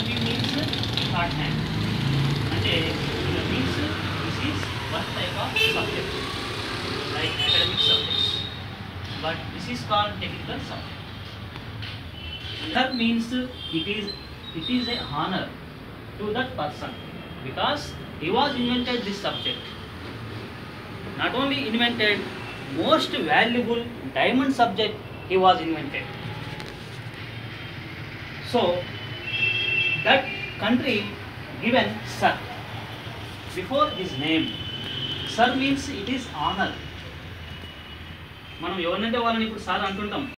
AW means short hand. అంటే means this is one type of subject like academic subjects. But this is called technical subject. That means it is it is a honor to that person because he was invented this subject. Not only invented, most valuable diamond subject he was invented. So country given sir before his name. Sir means it is honor. మనం ఎవరినంటే వాళ్ళని ఇప్పుడు sir అంటుంటాం